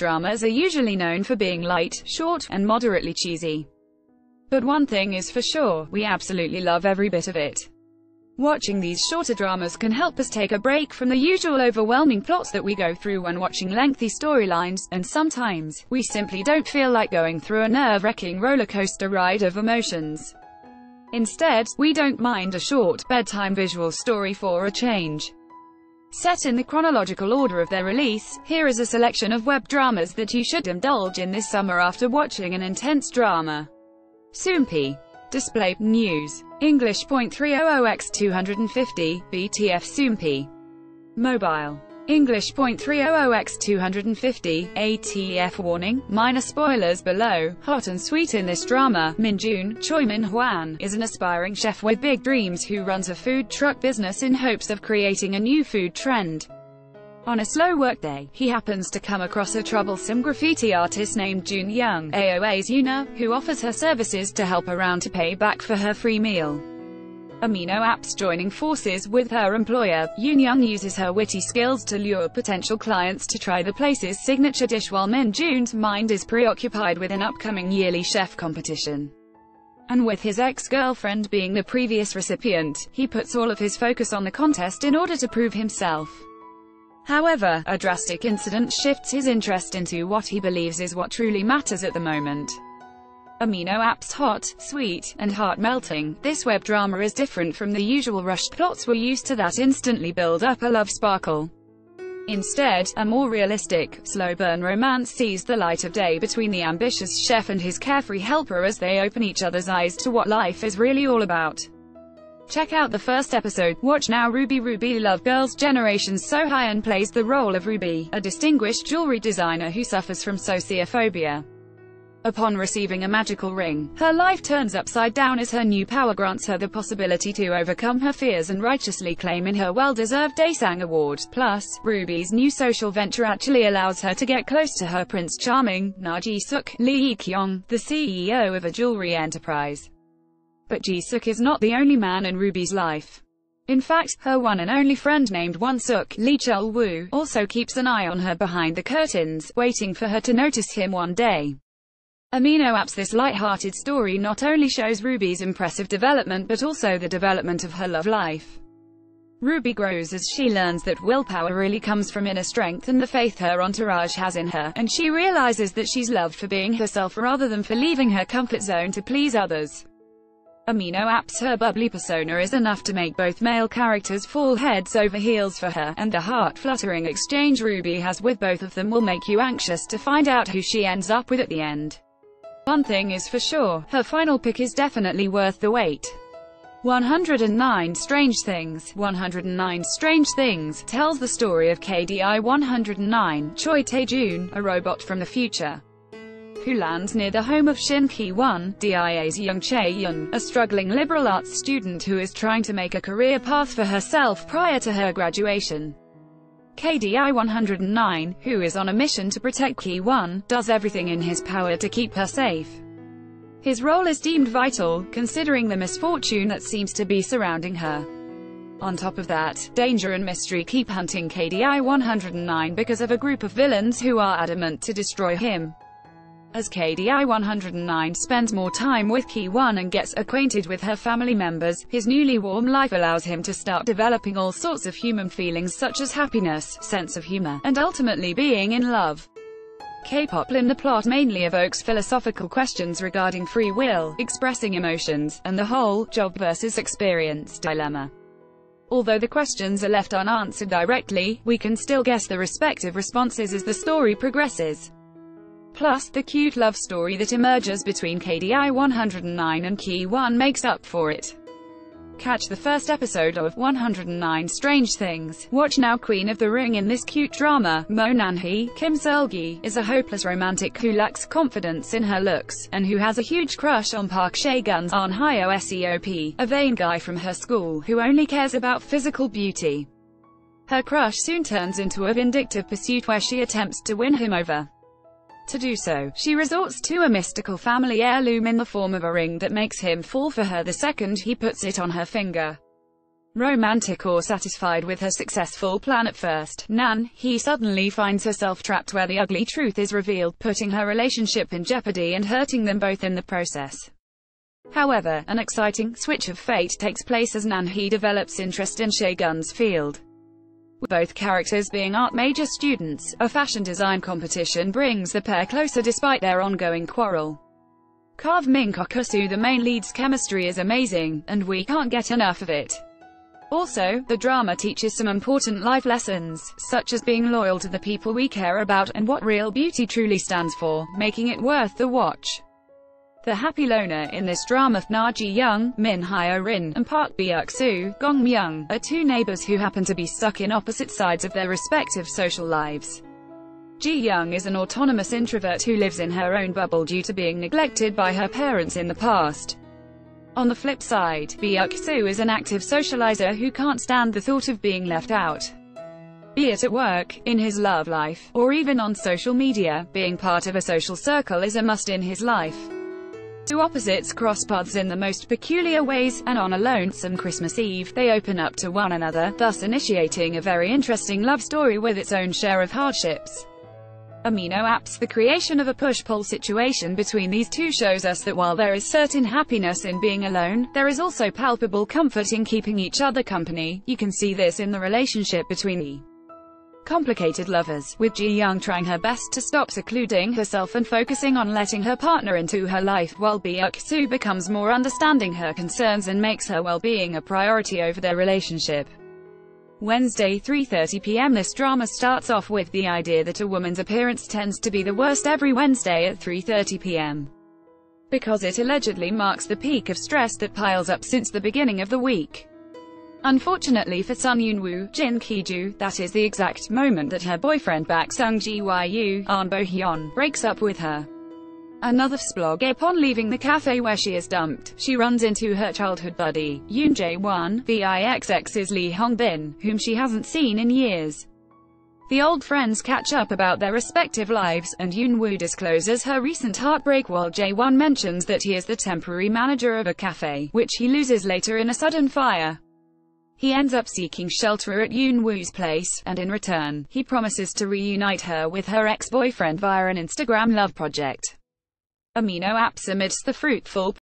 dramas are usually known for being light, short, and moderately cheesy. But one thing is for sure, we absolutely love every bit of it. Watching these shorter dramas can help us take a break from the usual overwhelming plots that we go through when watching lengthy storylines, and sometimes, we simply don't feel like going through a nerve-wracking rollercoaster ride of emotions. Instead, we don't mind a short, bedtime visual story for a change. Set in the chronological order of their release, here is a selection of web dramas that you should indulge in this summer after watching an intense drama. Soompi. Display, News. English .300x250, BTF Soompi. Mobile. English .300x250, ATF warning, minor spoilers below, hot and sweet in this drama, Minjun, Choi Min Hwan, is an aspiring chef with big dreams who runs a food truck business in hopes of creating a new food trend. On a slow workday, he happens to come across a troublesome graffiti artist named Jun Young, AOA's Yuna, who offers her services to help around to pay back for her free meal. Amino Apps joining forces with her employer, Yoon Young uses her witty skills to lure potential clients to try the place's signature dish while Min Jun's mind is preoccupied with an upcoming yearly chef competition. And with his ex-girlfriend being the previous recipient, he puts all of his focus on the contest in order to prove himself. However, a drastic incident shifts his interest into what he believes is what truly matters at the moment. Amino Apps hot, sweet, and heart-melting, this web drama is different from the usual rushed plots we're used to that instantly build up a love sparkle. Instead, a more realistic, slow-burn romance sees the light of day between the ambitious chef and his carefree helper as they open each other's eyes to what life is really all about. Check out the first episode. Watch now Ruby Ruby Love Girls Generation Seohyun plays the role of Ruby, a distinguished jewelry designer who suffers from sociophobia. Upon receiving a magical ring, her life turns upside down as her new power grants her the possibility to overcome her fears and righteously claim in her well-deserved Daesang Award. Plus, Ruby's new social venture actually allows her to get close to her Prince Charming, Na Ji-suk, Lee Kyong, the CEO of a jewelry enterprise. But Ji-suk is not the only man in Ruby's life. In fact, her one and only friend named Won-suk, Lee Chul-woo, also keeps an eye on her behind the curtains, waiting for her to notice him one day. Amino Apps This light-hearted story not only shows Ruby's impressive development but also the development of her love life. Ruby grows as she learns that willpower really comes from inner strength and the faith her entourage has in her, and she realizes that she's loved for being herself rather than for leaving her comfort zone to please others. Amino Apps Her bubbly persona is enough to make both male characters fall heads over heels for her, and the heart-fluttering exchange Ruby has with both of them will make you anxious to find out who she ends up with at the end. One thing is for sure, her final pick is definitely worth the wait. 109 Strange Things 109 Strange Things tells the story of KDI 109, Choi Tae-jun, a robot from the future, who lands near the home of Shin Ki-won, DIA's Jung Chae-yeon, a struggling liberal arts student who is trying to make a career path for herself prior to her graduation. KDI 109, who is on a mission to protect Ki-won, does everything in his power to keep her safe. His role is deemed vital, considering the misfortune that seems to be surrounding her. On top of that, danger and mystery keep hunting KDI 109 because of a group of villains who are adamant to destroy him. As KDI 109 spends more time with Ki-won and gets acquainted with her family members, his newly warm life allows him to start developing all sorts of human feelings such as happiness, sense of humor, and ultimately being in love. K-pop in the plot mainly evokes philosophical questions regarding free will, expressing emotions, and the whole job versus experience dilemma. Although the questions are left unanswered directly, we can still guess the respective responses as the story progresses. Plus, the cute love story that emerges between KDI 109 and Ki-won makes up for it. Catch the first episode of 109 Strange Things. Watch now Queen of the Ring in this cute drama. Mo Nan-hee, Kim Seul-gi, is a hopeless romantic who lacks confidence in her looks, and who has a huge crush on Park Chae-gun's Ahn Hyo Seop, a vain guy from her school, who only cares about physical beauty. Her crush soon turns into a vindictive pursuit where she attempts to win him over. To do so, she resorts to a mystical family heirloom in the form of a ring that makes him fall for her the second he puts it on her finger. romantic or satisfied with her successful plan at first. Nan, he suddenly finds herself trapped where the ugly truth is revealed, putting her relationship in jeopardy and hurting them both in the process. However, an exciting switch of fate takes place as Nan-hee develops interest in Gun's field. With both characters being art major students, a fashion design competition brings the pair closer despite their ongoing quarrel. Carve Min Kokusu the main lead's chemistry is amazing, and we can't get enough of it. Also, the drama teaches some important life lessons, such as being loyal to the people we care about and what real beauty truly stands for, making it worth the watch. The happy loner in this drama Na Ji Young, Min Hyo Rin, and Park Byuk Soo, Gong Myung, are two neighbors who happen to be stuck in opposite sides of their respective social lives. Ji Young is an autonomous introvert who lives in her own bubble due to being neglected by her parents in the past. On the flip side, Byuk Soo is an active socializer who can't stand the thought of being left out. Be it at work, in his love life, or even on social media, being part of a social circle is a must in his life. Two opposites cross paths in the most peculiar ways, and on a lonesome Christmas Eve, they open up to one another, thus initiating a very interesting love story with its own share of hardships. Amino apps The creation of a push-pull situation between these two shows us that while there is certain happiness in being alone, there is also palpable comfort in keeping each other company. You can see this in the relationship between the complicated lovers, with Ji Young trying her best to stop secluding herself and focusing on letting her partner into her life, while Byuk Soo becomes more understanding her concerns and makes her well-being a priority over their relationship. Wednesday 3.30 pm This drama starts off with the idea that a woman's appearance tends to be the worst every Wednesday at 3.30 pm. Because it allegedly marks the peak of stress that piles up since the beginning of the week. Unfortunately for Sun Yoonwoo, Jin Kiju, that is the exact moment that her boyfriend Bak Sung Gyu, An Bo Hyun, breaks up with her. Another vlog upon leaving the cafe where she is dumped, she runs into her childhood buddy, Yoon Jae-won, VIXX's Lee Hong-bin, whom she hasn't seen in years. The old friends catch up about their respective lives, and Yoon-woo discloses her recent heartbreak while Jae-won mentions that he is the temporary manager of a cafe, which he loses later in a sudden fire. He ends up seeking shelter at Yoon-woo's place, and in return, he promises to reunite her with her ex-boyfriend via an Instagram love project. Amino apps amidst the fruitful